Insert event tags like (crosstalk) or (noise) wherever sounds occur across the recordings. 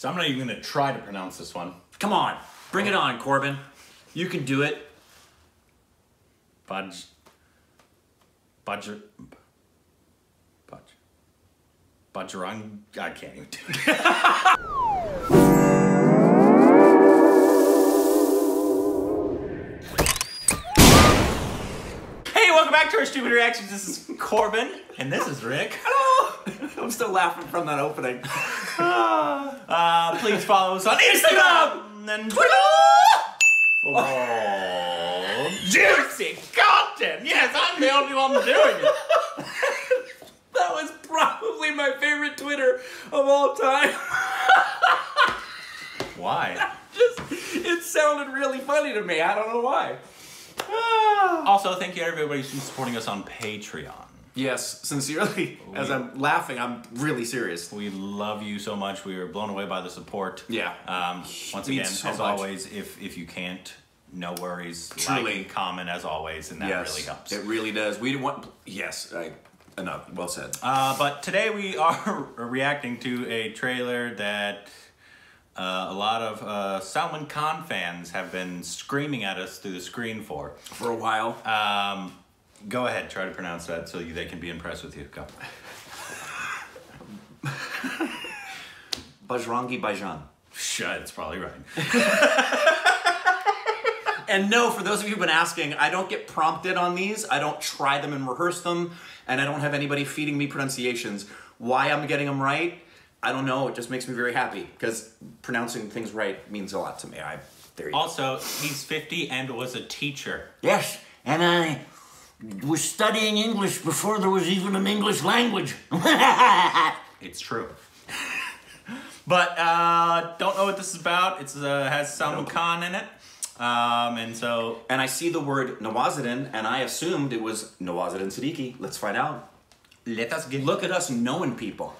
So I'm not even gonna try to pronounce this one. Come on, bring it on, Korbin. You can do it. Budge. Budge. Budge. Budgerang. I can't even do it. (laughs) hey, welcome back to our stupid reactions. This is Korbin, and this is Rick. (laughs) I'm still laughing from that opening. (laughs) Uh, please follow us on Instagram and Twitter. Oh, (laughs) juicy content. Yes, I'm the only one doing it. That was probably my favorite Twitter of all time. Why? Just, it sounded really funny to me. I don't know why. (sighs) Also, thank you everybody who's supporting us on Patreon. Yes, sincerely. As I'm laughing, I'm really serious. We love you so much. We are blown away by the support. Yeah. Um, once again, so as much. always, if if you can't, no worries. Truly. Like and comment as always, and that yes, really helps. It really does. We want. Yes, I, enough. Well said. Uh, but today we (laughs) are reacting to a trailer that uh, a lot of uh, Salman Khan fans have been screaming at us through the screen for. For a while. Um, go ahead, try to pronounce that so they can be impressed with you. Go. Bajrangi Bhaijaan. Shut, it's probably right. (laughs) And no, for those of you who've been asking, I don't get prompted on these. I don't try them and rehearse them, and I don't have anybody feeding me pronunciations. Why I'm getting them right, I don't know. It just makes me very happy because pronouncing things right means a lot to me. I there you go. Also, he's 50 and was a teacher. Yes, and I was studying English before there was even an English language. (laughs) It's true. but uh, don't know what this is about. It's uh, has Salman Khan in it, um, and so And I see the word Nawazuddin, and I assumed it was Nawazuddin Siddiqui. Let's find out. let us get Look at us knowing people.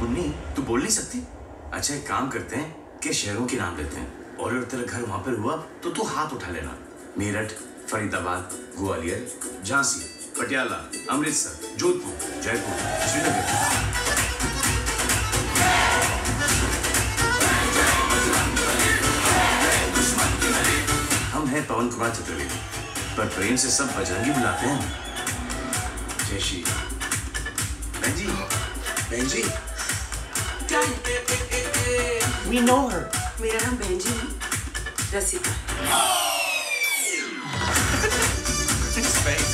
Munni तू बोल नहीं सकती अच्छा एक काम करते हैं कि शहरों के नाम लेते हैं। और अगर तेरा घर वहाँ पर हुआ तो तू हाथ उठा लेना। मेरठ, फरीदाबाद, ग्वालियर, झांसी, पटियाला, अमृतसर, जोधपुर, जयपुर, श्रीनगर। हम हैं पवन कुमार चतुर्वेदी पर प्रेम से सब बजरंगी बुलाते हैं। जय श्री। बहन जी बहन जी। We know her. मेरा नाम बेंजी है रसिका his face.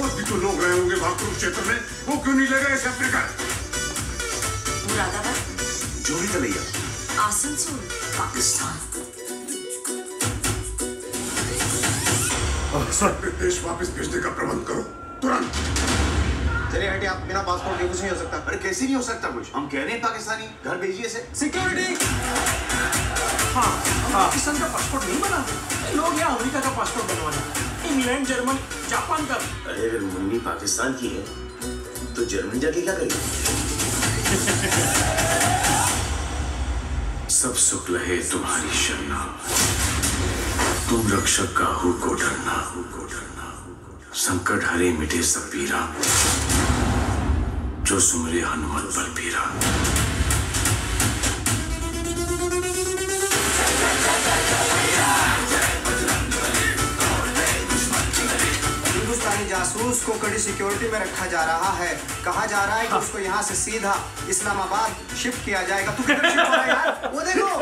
और भी तो लोग रहे होंगे वहाँ कुरुक्षेत्र में वो क्यों नहीं ले गए इसे अपने घर मुरादाबाद जोड़ी तलैया आसनसोल पाकिस्तान सर देश वापस भेजने का प्रबंध करो. तुरंत. चलिए हटिए आप बिना पासपोर्ट के कुछ नहीं हो सकता। अरे कैसे नहीं हो सकता कुछ। हम कह रहे हैं पाकिस्तानी घर भेजिए से सिक्योरिटी हाँ पाकिस्तान का पासपोर्ट नहीं बना? लोग यहाँ अमेरिका का पासपोर्ट बनवाना इंग्लैंड जर्मन जापान का। अरे अगर मुन्नी पाकिस्तान की है तो जर्मन जाके क्या करेगी? सब सुख लहे तुम्हारी शरणा तुम रक्षक काहू को डरना को डरना। संकट हरे मिटे सब पीरा। जो सुमरे हनुमत बल पीरा। हिंदुस्तानी जासूस को कड़ी सिक्योरिटी में रखा जा रहा है। कहा जा रहा है कि उसको यहाँ से सीधा इस्लामाबाद शिफ्ट किया जाएगा। तू किधर शिफ्ट हो रहा है यार? वो देखो।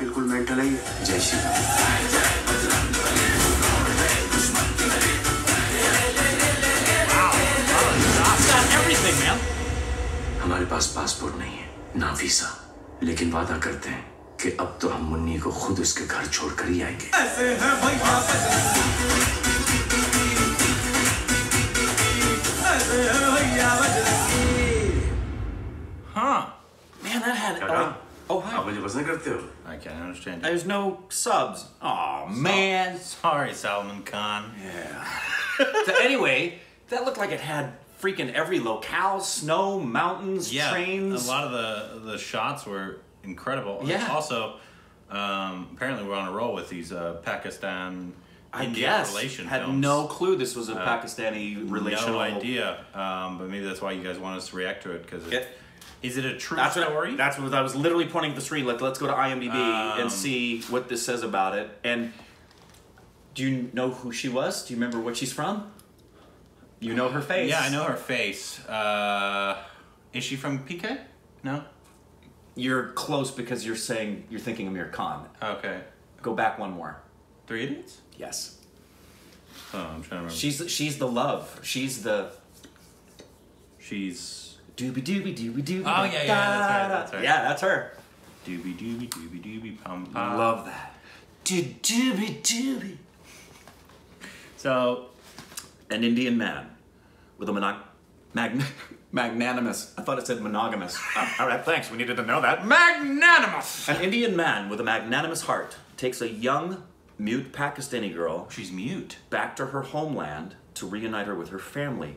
बिल्कुल मेंटल है जय श्री राम। everything, man. हमारे पास पासपोर्ट नहीं है ना वीजा लेकिन वादा करते हैं कि अब तो हम मुन्नी को खुद उसके घर छोड़कर ही आएंगे Huh. Man, that had. काका, Oh, oh hi. आप मुझे पसंद करते हो I can't understand you. There's no subs. Oh man. Sorry, Salman Khan. (laughs) So anyway, that looked like it had freaking every locale, snow, mountains, Yeah, trains. a lot of the the shots were incredible. Yeah. Also, um, apparently we're on a roll with these uh, Pakistan I Indian guess relation had films. no clue this was a Pakistani relational. No idea. Um, but maybe that's why you guys want us to react to it because Yeah. is it a true That's what, story? that's what I was literally pointing at the screen. Like, let's go to IMDb Um, and see what this says about it. And do you know who she was? Do you remember what she's from? You know her face. yeah, I know her face. Uh, is she from PK? No. You're close because you're saying you're thinking Aamir Khan. Okay. Go back one more. Three Idiots. Yes. Oh, I'm trying to remember. She's she's the love. She's the She's doobie doobie doobie doobie. Oh, yeah, yeah, that's right, that's right. Yeah, that's her. doobie doobie doobie doobie pum. Love that. Doobie doobie. So An Indian man with a monog- mag- (laughs) magnanimous. I thought it said monogamous. (laughs) All right, thanks. We needed to know that. magnanimous. An Indian man with a magnanimous heart takes a young, mute Pakistani girl She's mute. back to her homeland to reunite her with her family.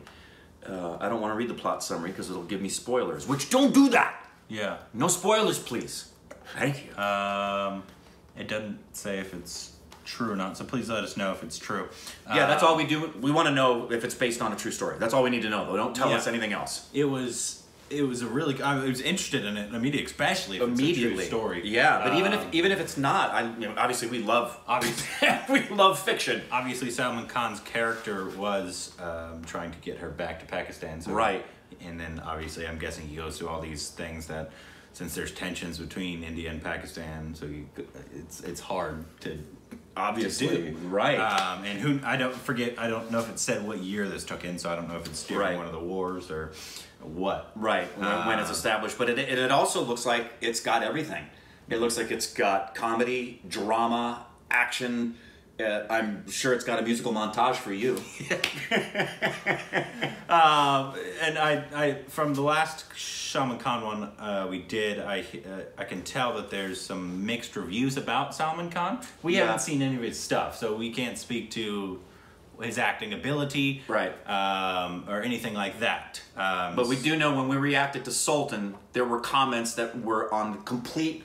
Uh, I don't want to read the plot summary because it'll give me spoilers, which don't do that. Yeah. No spoilers, please. Thank you. Um, it doesn't say if it's true or not, so please let us know if it's true. yeah, that's Uh, all we do. We want to know if it's based on a true story. That's all we need to know, though. Don't tell Yeah. us anything else. It was. It was a really. I was interested in it immediately, especially if Immediately, it's a true story. Yeah, but even if Um, even if it's not, I you know obviously we love obviously, (laughs) we love fiction. obviously Salman Khan's character was um, trying to get her back to Pakistan. So Right. And then obviously, I'm guessing he goes through all these things that, since there's tensions between India and Pakistan, so you, it's it's hard to Obviously, to right. Um, and who I don't forget. I don't know if it said what year this took in, so I don't know if it's during Right. one of the wars or what. Right, when, when it's Uh, established. But it, it, it also looks like it's got everything. It looks like it's got comedy, drama, action. Uh, I'm sure it's got a musical montage for you. (laughs) Um, and I, I from the last Salman Khan one uh, we did, I uh, I can tell that there's some mixed reviews about Salman Khan. We Yeah. haven't seen any of his stuff, so we can't speak to his acting ability, Right. Um, or anything like that. Um, But we do know when we reacted to Sultan, there were comments that were on complete.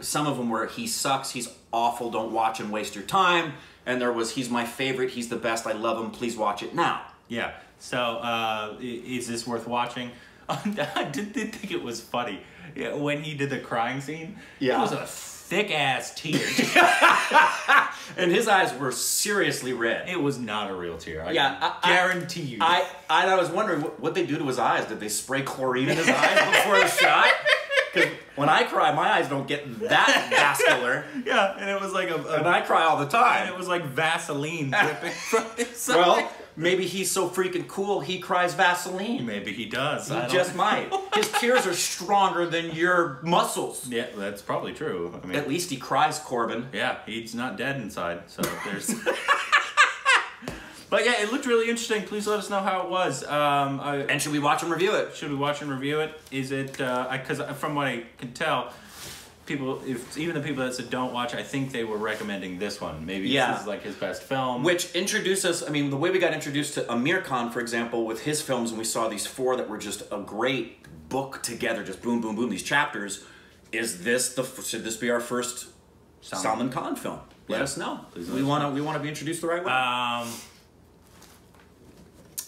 Some of them were he sucks, he's awful, don't watch him, waste your time. And there was he's my favorite, he's the best, I love him, please watch it now. Yeah. So, uh, is this worth watching? (laughs) I did, did think it was funny yeah, when he did the crying scene. Yeah. it was a thick ass tear. (laughs) (laughs) And his eyes were seriously red. it was not a real tear. I Yeah, can I- I- guarantee you. I, I I was wondering what what they do to his eyes. Did they spray chlorine in his eyes before the shot? Because when I cry, my eyes don't get that vascular, (laughs) yeah, and it was like a, and I cry all the time. and it was like Vaseline (laughs) dripping from his eye. Well, maybe he's so freaking cool, he cries Vaseline. maybe he does. He I don't- just (laughs) might. His tears are stronger than your muscles. Yeah, that's probably true. I mean, At least he cries, Korbin. yeah, he's not dead inside, so there's. But yeah, it looked really interesting. Please let us know how it was. Um, I, And should we watch him review it? should we watch and review it? Is it because from what I can tell, people if even the people that said don't watch, I think they were recommending this one. Maybe Yeah. this is like his best film. Which introduced us, I mean, the way we got introduced to Aamir Khan, for example, with his films, and we saw these four that were just a great book together, just boom, boom, boom, these chapters. Is this the, should this be our first Salman. Salman Khan film? Let Yeah. us know. Please we want to we want to be introduced the right way. um,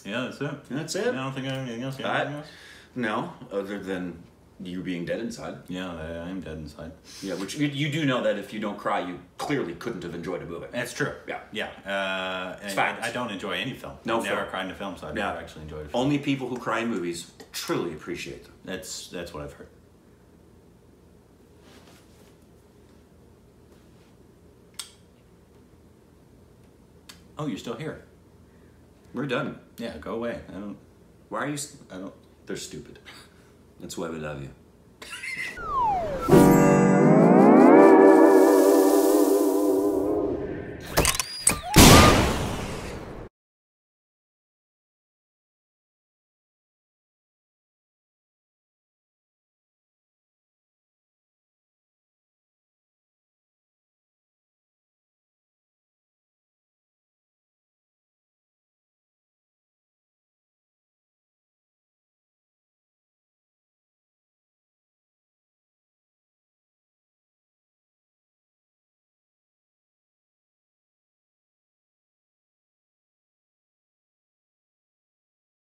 yeah, that's it. That's it. I don't think I have anything else. You anything else? No, other than you being dead inside. Yeah, I, I am dead inside. Yeah, which you, you do know that if you don't cry, you clearly couldn't have enjoyed a movie. That's true. Yeah. Yeah. Uh, and fact. I, I don't enjoy any film. No I've never film. cried in a film, so I've Yeah. never actually enjoyed a film. Only people who cry in movies truly appreciate them. That's that's what I've heard. Oh, you're still here we're done. Yeah, go away. I don't. Why are you? I don't. They're stupid. (laughs) That's why we love you. (laughs)